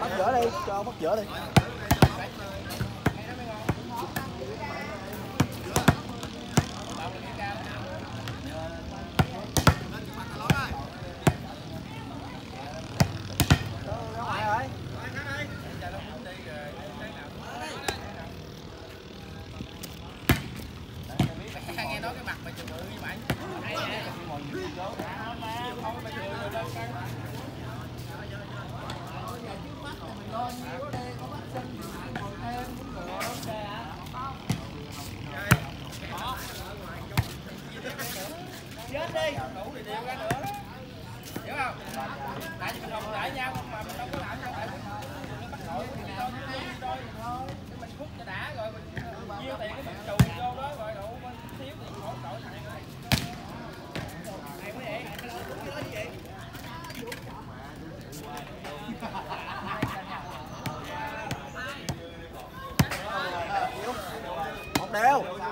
bắt dở đi cho bắt dở đi. Cái mặt mày chừng như vậy chết đi. Đủ thì đều ra nữa hiểu không? papel.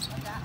Stop!